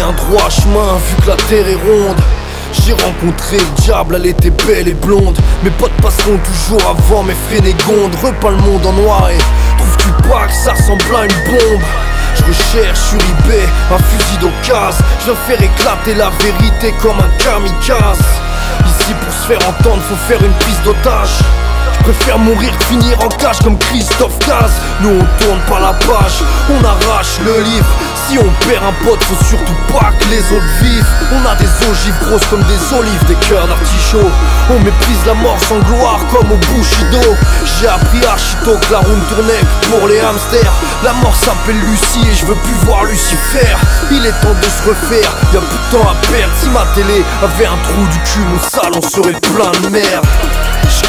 droit chemin vu que la terre est ronde. J'ai rencontré le diable, elle était belle et blonde. Mes potes passeront toujours avant mes frénégondes. Repeins le monde en noir et trouves-tu pas que ça ressemble à une bombe? Je recherche sur eBay un fusil d'occasion. Je viens faire éclater la vérité comme un kamikaze. Ici pour se faire entendre faut faire une prise d'otage. Je préfère mourir que finir en cage comme Christophe Caz Nous on tourne pas la page, on arrache le livre Si on perd un pote faut surtout pas que les autres vivent. On a des ogives grosses comme des olives, des cœurs d'artichaut. On méprise la mort sans gloire comme au Bushido. J'ai appris archito que la roue tournait pour les hamsters. La mort s'appelle Lucie et je veux plus voir Lucifer. Il est temps de se refaire, y'a plus de temps à perdre. Si ma télé avait un trou du cul, mon salon serait plein de merde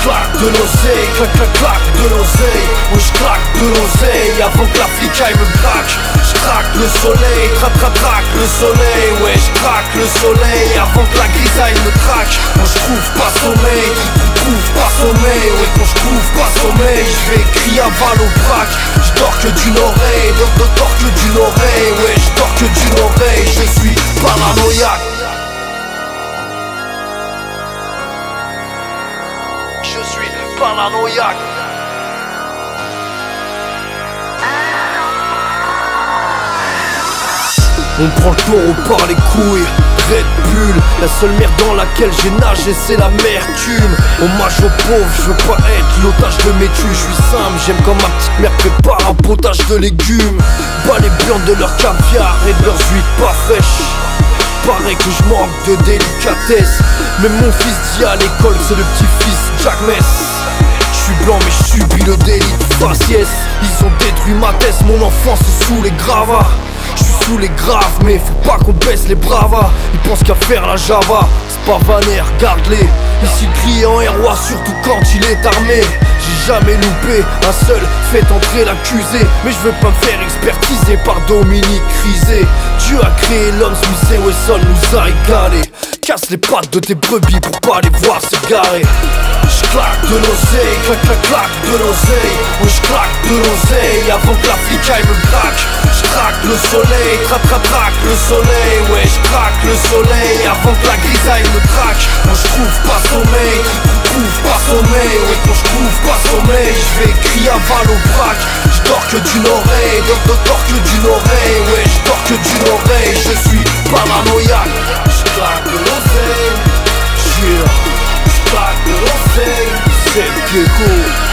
claque de l'oseille, clac clac clac de l'oseille. Oui je claque de l'oseille avant que la flicaille me braque Je craque le soleil, trac trac trac le soleil. Ouais je craque le soleil avant que la grisaille me traque Quand je trouve pas sommeil, je trouve pas sommeil. Ouais quand je trouve pas sommeil, je vais crier à balle au braque Je dors que d'une oreille, dors, dors que d'une oreille. Ouais je dors que d'une oreille, je suis paranoïaque On prend le taureau par les couilles. Red Bull, la seule merde dans laquelle j'ai nagé c'est l'amertume. Hommage aux pauvres, je veux pas être l'otage de mes tues Je suis simple, j'aime quand ma petite mère prépare un potage de légumes. Pas les blancs de leur caviar et de leurs huîtres pas fraîches. Paraît que je manque de délicatesse. Mais mon fils dit à l'école c'est le petit-fils Jack Mess mais je subis le délit de faciès. Ils ont détruit ma thèse, mon enfance sous les gravats. Je sous les graves mais faut pas qu'on baisse les bravas. Ils pensent qu'à faire la java C'est pas vaner, regarde-les Ici le client est roi surtout quand il est armé. J'ai jamais loupé un seul fait entrer l'accusé. Mais je veux pas me faire expertiser par Dominique Crisé Dieu a créé l'homme, Smith et Wesson nous a égalé Casse les pattes de tes brebis pour pas les voir se garer claque de l'oseille, clac clac clac de l'oseille. Oui je claque de l'oseille avant que la flicaille me braque Je craque le soleil, trac trac trac le soleil. Ouais je craque le soleil avant que la grisaille me traque Moi je trouve pas sommeil, je trouve pas sommeil. Ouais quand je trouve pas sommeil, je vais crier à balle au braque Je dors que d'une oreille, dors, dors, que d'une oreille. Ouais je dors que d'une oreille, je suis paranoïaque jure claque